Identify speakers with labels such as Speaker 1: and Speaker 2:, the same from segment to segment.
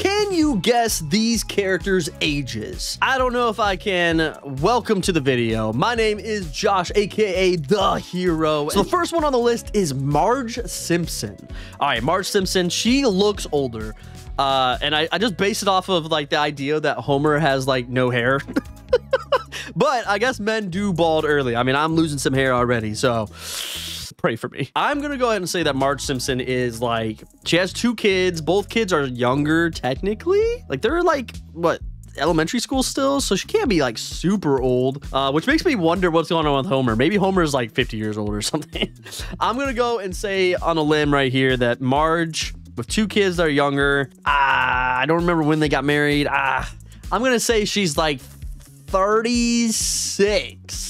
Speaker 1: Can you guess these characters' ages? I don't know if I can. Welcome to the video. My name is Josh, aka The Hero. So the first one on the list is Marge Simpson. All right, Marge Simpson, she looks older. Uh, and I, I just base it off of like the idea that Homer has like no hair. but I guess men do bald early. I mean, I'm losing some hair already, so pray for me. I'm gonna go ahead and say that Marge Simpson is like she has two kids. Both kids are younger technically. Like they're like what elementary school still, so she can't be like super old, uh, which makes me wonder what's going on with Homer. Maybe Homer's like 50 years old or something. I'm gonna go and say on a limb right here that Marge with two kids that are younger. Ah, I don't remember when they got married. Ah, I'm gonna say she's like 36.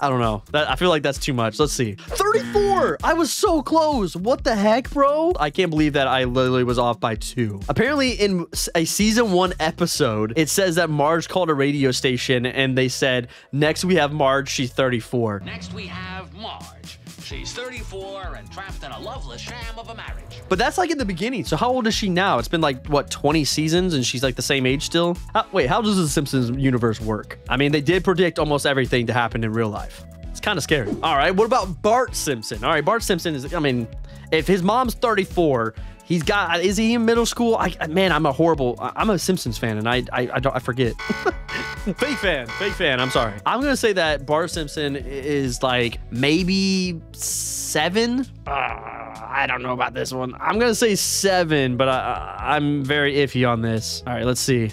Speaker 1: I don't know. That I feel like that's too much. Let's see. 34. I was so close. What the heck, bro? I can't believe that I literally was off by two. Apparently, in a season one episode, it says that Marge called a radio station and they said, "Next we have Marge. She's 34."
Speaker 2: Next we have Marge. She's 34 and trapped in a loveless sham of a marriage.
Speaker 1: But that's like in the beginning. So how old is she now? It's been like what 20 seasons and she's like the same age still. How, wait, how does the Simpsons universe work? I mean, they did predict almost everything to happen in real life. It's kind of scary. All right, what about Bart Simpson? All right, Bart Simpson is. I mean, if his mom's 34 He's got. Is he in middle school? I man, I'm a horrible. I'm a Simpsons fan, and I I I, don't, I forget. fake fan, fake fan. I'm sorry. I'm gonna say that Bart Simpson is like maybe seven. Uh, I don't know about this one. I'm gonna say seven, but I, I'm very iffy on this. All right, let's see.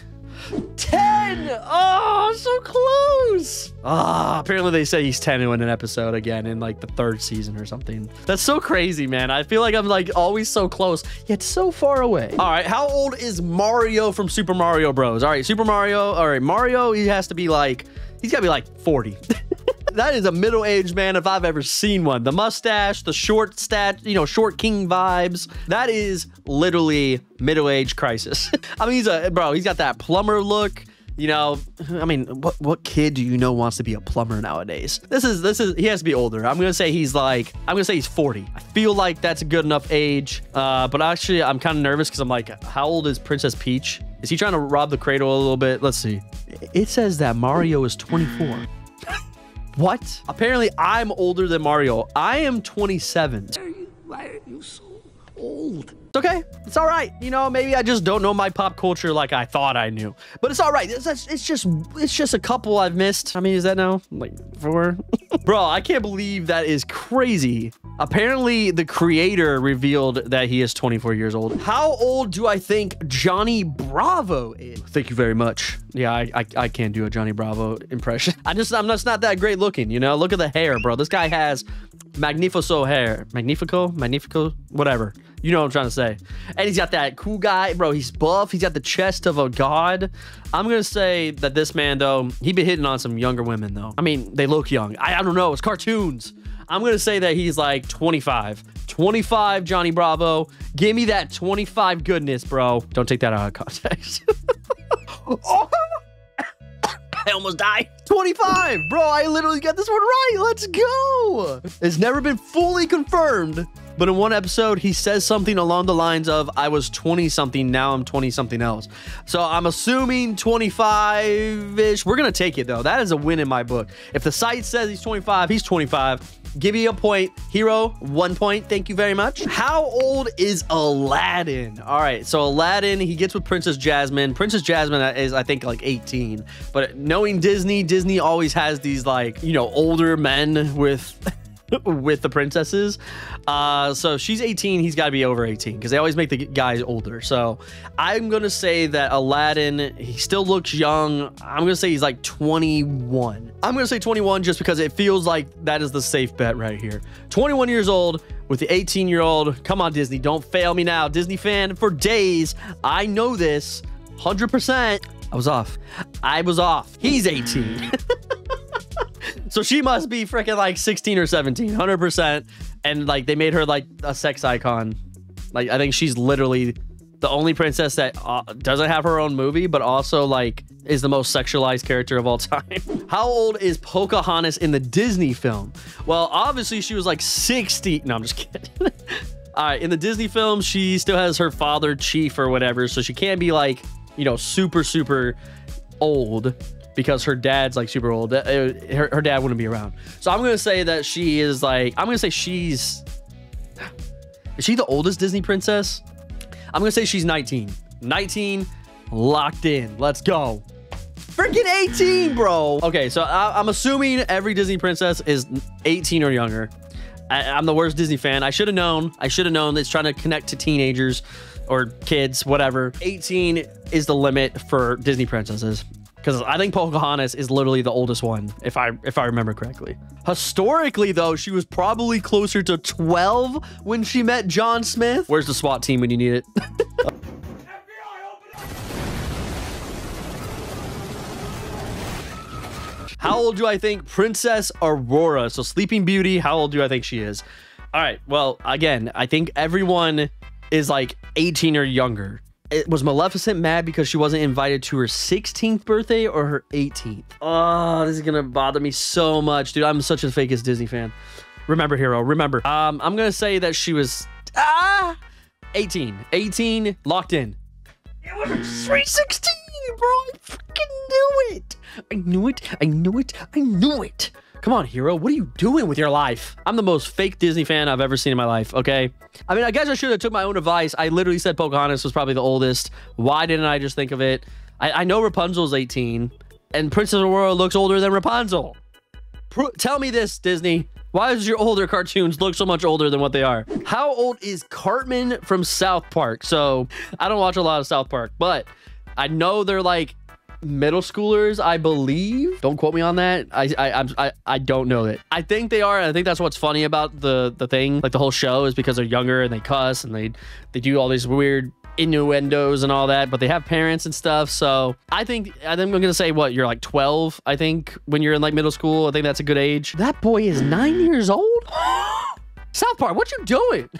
Speaker 1: 10! Oh, so close! Ah, oh, apparently they say he's 10 in an episode again in like the third season or something. That's so crazy, man. I feel like I'm like always so close, yet so far away. All right, how old is Mario from Super Mario Bros? All right, Super Mario. All right, Mario, he has to be like, he's got to be like 40. that is a middle-aged man if I've ever seen one. The mustache, the short stat, you know, short king vibes. That is literally middle-age crisis. I mean, he's a bro. He's got that plumber look. You know, I mean, what what kid do you know wants to be a plumber nowadays? This is this is he has to be older. I'm gonna say he's like I'm gonna say he's 40. I feel like that's a good enough age. Uh, but actually, I'm kind of nervous because I'm like, how old is Princess Peach? Is he trying to rob the cradle a little bit? Let's see. It says that Mario is 24. What? Apparently, I'm older than Mario. I am 27.
Speaker 2: Why are you so old?
Speaker 1: It's okay. It's all right. You know, maybe I just don't know my pop culture like I thought I knew. But it's all right. It's, it's just it's just a couple I've missed. I mean, is that now? Like four? Bro, I can't believe that is crazy. Apparently, the creator revealed that he is 24 years old. How old do I think Johnny Bravo is? Thank you very much. Yeah, I, I, I can't do a Johnny Bravo impression. I just, I'm just not that great looking, you know? Look at the hair, bro. This guy has magnifico hair. Magnifico? Magnifico? Whatever. You know what I'm trying to say. And he's got that cool guy, bro. He's buff. He's got the chest of a god. I'm gonna say that this man, though, he be hitting on some younger women, though. I mean, they look young. I, I don't know. It's cartoons. I'm gonna say that he's like 25. 25, Johnny Bravo. Give me that 25 goodness, bro. Don't take that out of context. oh! I almost died. 25, bro. I literally got this one right. Let's go. It's never been fully confirmed, but in one episode, he says something along the lines of, I was 20 something, now I'm 20 something else. So I'm assuming 25 ish. We're going to take it though. That is a win in my book. If the site says he's 25, he's 25. Give you a point. Hero, one point. Thank you very much. How old is Aladdin? All right, so Aladdin, he gets with Princess Jasmine. Princess Jasmine is, I think, like 18. But knowing Disney, Disney always has these, like, you know, older men with. with the princesses. Uh, so she's 18. He's got to be over 18 because they always make the guys older. So I'm going to say that Aladdin, he still looks young. I'm going to say he's like 21. I'm going to say 21 just because it feels like that is the safe bet right here. 21 years old with the 18 year old. Come on, Disney. Don't fail me now. Disney fan for days. I know this 100%. I was off. I was off. He's 18. So she must be freaking like 16 or 17, 100%. And like they made her like a sex icon. Like I think she's literally the only princess that uh, doesn't have her own movie, but also like is the most sexualized character of all time. How old is Pocahontas in the Disney film? Well, obviously she was like 60. No, I'm just kidding. All right, in the Disney film, she still has her father, Chief, or whatever, so she can't be like, you know, super, super old because her dad's like super old. Her, her dad wouldn't be around. So I'm gonna say that she is like, I'm gonna say she's. Is she the oldest Disney princess? I'm gonna say she's 19. 19, locked in. Let's go. Freaking 18, bro. Okay, so I, I'm assuming every Disney princess is 18 or younger. I, I'm the worst Disney fan. I should have known. I should have known it's trying to connect to teenagers or kids, whatever. 18 is the limit for Disney princesses. Because I think Pocahontas is literally the oldest one, if I if I remember correctly. Historically, though, she was probably closer to 12 when she met John Smith. Where's the SWAT team when you need it? How old do I think Princess Aurora? So Sleeping Beauty, how old do I think she is? All right. Well, again, I think everyone is like 18 or younger. It, was Maleficent mad because she wasn't invited to her 16th birthday or her 18th? Oh, this is gonna bother me so much, dude. I'm such a fakest Disney fan. Remember, hero. Remember. Um, I'm gonna say that she was ah 18. 18 locked in. It was 316, bro. I freaking knew it. I knew it. I knew it. I knew it. Come on, hero. What are you doing with your life? I'm the most fake Disney fan I've ever seen in my life. Okay. I mean, I guess I should have took my own advice. I literally said Pocahontas was probably the oldest. Why didn't I just think of it? I, I know Rapunzel's 18, and Princess Aurora looks older than Rapunzel. Pro- tell me this, Disney. Why does your older cartoons look so much older than what they are? How old is Cartman from South Park? So I don't watch a lot of South Park, but I know they're like middle schoolers, I believe. Don't quote me on that. I I I'm- I, I don't know it. I think they are. I think that's what's funny about the the thing, like the whole show, is because they're younger and they cuss and they they do all these weird innuendos and all that, but they have parents and stuff. So I think I think I'm gonna say what you're like 12. I think when you're in like middle school, I think that's a good age. That boy is nine years old. South Park, what you doing?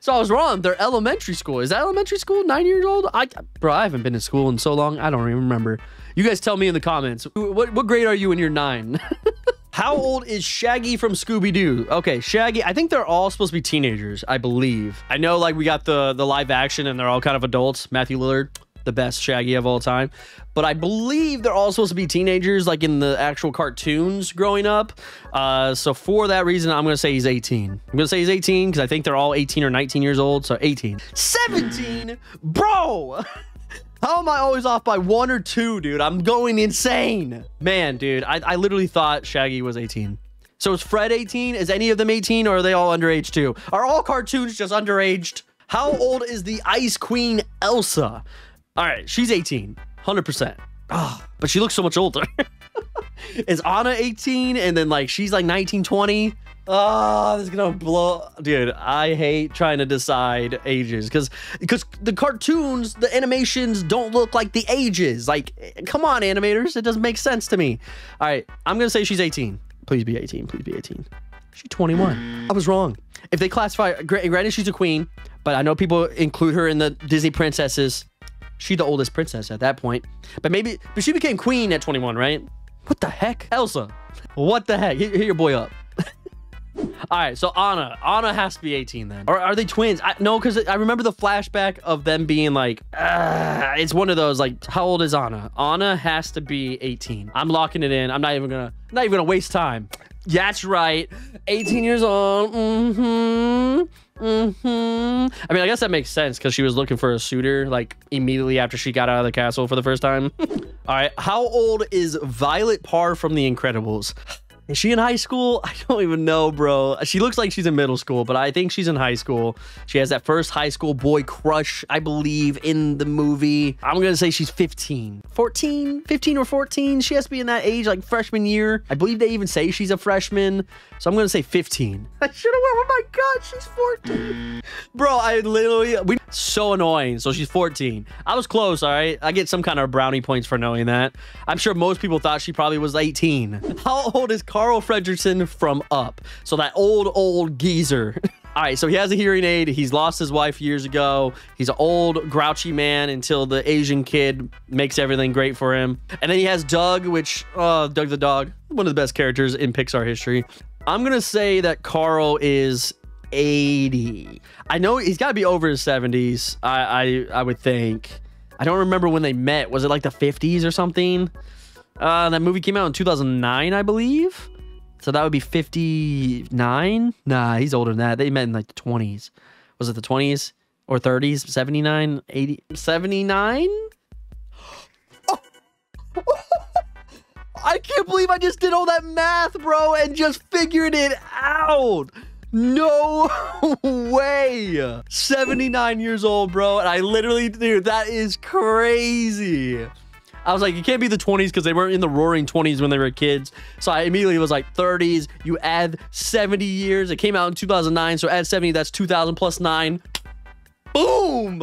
Speaker 1: So I was wrong. They're elementary school. Is that elementary school? Nine years old? I, bro, I haven't been to school in so long. I don't even remember. You guys tell me in the comments. What what grade are you when you're nine? How old is Shaggy from Scooby Doo? Okay, Shaggy. I think they're all supposed to be teenagers. I believe. I know, like we got the the live action, and they're all kind of adults. Matthew Lillard, the best Shaggy of all time. But I believe they're all supposed to be teenagers, like in the actual cartoons growing up. Uh, so for that reason, I'm gonna say he's 18. I'm gonna say he's 18 because I think they're all 18 or 19 years old. So 18, 17, bro. How am I always off by one or two, dude? I'm going insane. Man, dude, I, I literally thought Shaggy was 18. So is Fred 18? Is any of them 18 or are they all underage too? Are all cartoons just underaged? How old is the Ice Queen Elsa? All right, she's 18, 100%. Oh, ah, but she looks so much older. is Anna 18 and then like she's like 19, 20? Oh, ah, this is gonna blow, dude. I hate trying to decide ages because because the cartoons, the animations don't look like the ages. Like, come on, animators, it doesn't make sense to me. All right, I'm gonna say she's 18. Please be 18. Please be 18. She's 21. I was wrong. If they classify, gra- granted, she's a queen, but I know people include her in the Disney princesses. She's the oldest princess at that point. But maybe, but she became queen at 21, right? What the heck? Elsa, what the heck? Hit, hit your boy up. All right, so Anna, Anna has to be 18 then. Or are they twins? I, no, because I remember the flashback of them being like, it's one of those like, how old is Anna? Anna has to be 18. I'm locking it in. I'm not even gonna, not even gonna waste time. That's right, 18 years old. Mm-hmm. Mm-hmm. I mean, I guess that makes sense because she was looking for a suitor like immediately after she got out of the castle for the first time. All right, how old is Violet Parr from The Incredibles? Is she in high school? I don't even know, bro. She looks like she's in middle school, but I think she's in high school. She has that first high school boy crush, I believe, in the movie. I'm going to say she's 15. 14? 15 or 14? She has to be in that age, like freshman year. I believe they even say she's a freshman. So I'm going to say 15. I should have went, oh my God, she's 14. Bro, I literally, we so annoying. So she's 14. I was close, all right? I get some kind of brownie points for knowing that. I'm sure most people thought she probably was 18. How old is Fredricksen from Up? So that old, old geezer. All right, so he has a hearing aid. He's lost his wife years ago. He's an old, grouchy man until the Asian kid makes everything great for him. And then he has Doug, which, uh, Doug the dog, one of the best characters in Pixar history. I'm going to say that Carl is 80. I know he's got to be over his 70s. I, I I would think. I don't remember when they met. Was it like the 50s or something? Uh, that movie came out in 2009, I believe. So that would be 59. Nah, he's older than that. They met in like the 20s. Was it the 20s or 30s? 79, 80, 79? I can't believe I just did all that math, bro, and just figured it out. No way. 79 years old, bro. And I literally, dude, that is crazy. I was like, you can't be the 20s because they weren't in the roaring 20s when they were kids. So I immediately was like 30s. You add 70 years. It came out in 2009. So add 70, that's 2000 plus 9. Boom.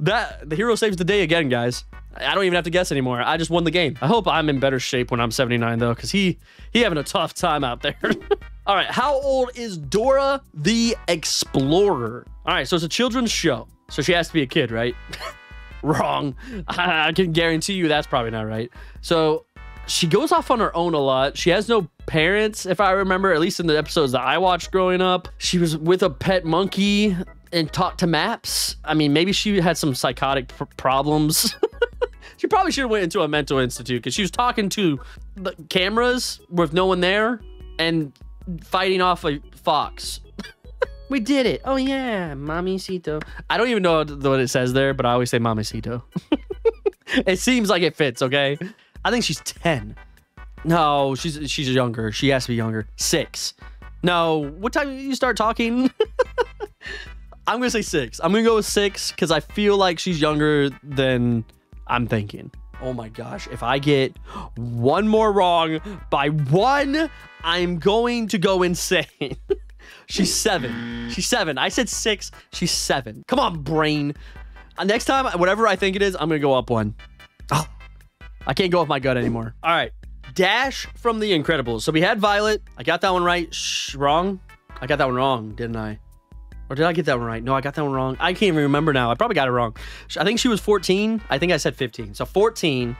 Speaker 1: That the hero saves the day again, guys. I don't even have to guess anymore. I just won the game. I hope I'm in better shape when I'm 79 though, because he he having a tough time out there. All right, how old is Dora the Explorer? All right, so it's a children's show, so she has to be a kid, right? Wrong. I can guarantee you that's probably not right. So she goes off on her own a lot. She has no parents, if I remember, at least in the episodes that I watched growing up. She was with a pet monkey and talked to maps. I mean, maybe she had some psychotic pr- problems. she probably should have went into a mental institute because she was talking to the cameras with no one there and fighting off a fox. we did it. Oh yeah, mamacito. I don't even know what it says there, but I always say mamacito. it seems like it fits. Okay, I think she's ten. No, she's she's younger. She has to be younger. Six. No, what time you start talking? I'm gonna say six. I'm gonna go with six because I feel like she's younger than I'm thinking. Oh my gosh, if I get one more wrong by one, I'm going to go insane. she's seven. She's seven. I said six. She's seven. Come on, brain. Uh, next time, whatever I think it is, I'm gonna go up one. Oh, I can't go off my gut anymore. All right. Dash from The Incredibles. So we had Violet. I got that one right. Shh, wrong? I got that one wrong, didn't I? Or did I get that one right? No, I got that one wrong. I can't even remember now. I probably got it wrong. I think she was 14. I think I said 15. So 14.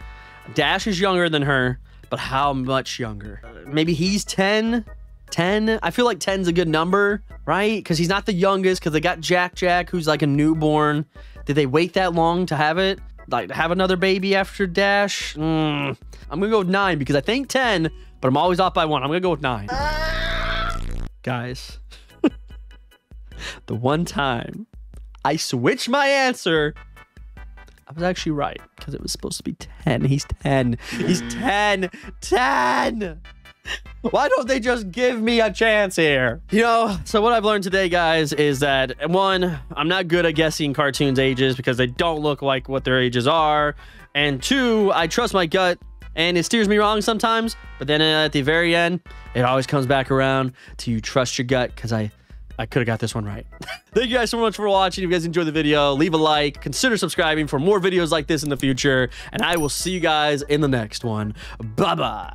Speaker 1: Dash is younger than her, but how much younger? Maybe he's 10. 10. I feel like 10's a good number, right? Because he's not the youngest, because they got Jack Jack, who's like a newborn. Did they wait that long to have it? Like, have another baby after Dash? Mm. I'm going to go with 9 because I think 10, but I'm always off by one. I'm going to go with 9. Guys the one time I switched my answer, I was actually right because it was supposed to be 10. He's 10. He's 10. 10. Why don't they just give me a chance here? You know, so what I've learned today, guys, is that one, I'm not good at guessing cartoons' ages because they don't look like what their ages are. And two, I trust my gut and it steers me wrong sometimes. But then uh, at the very end, it always comes back around to you trust your gut because I I could have got this one right. Thank you guys so much for watching. If you guys enjoyed the video, leave a like, consider subscribing for more videos like this in the future, and I will see you guys in the next one. Bye-bye.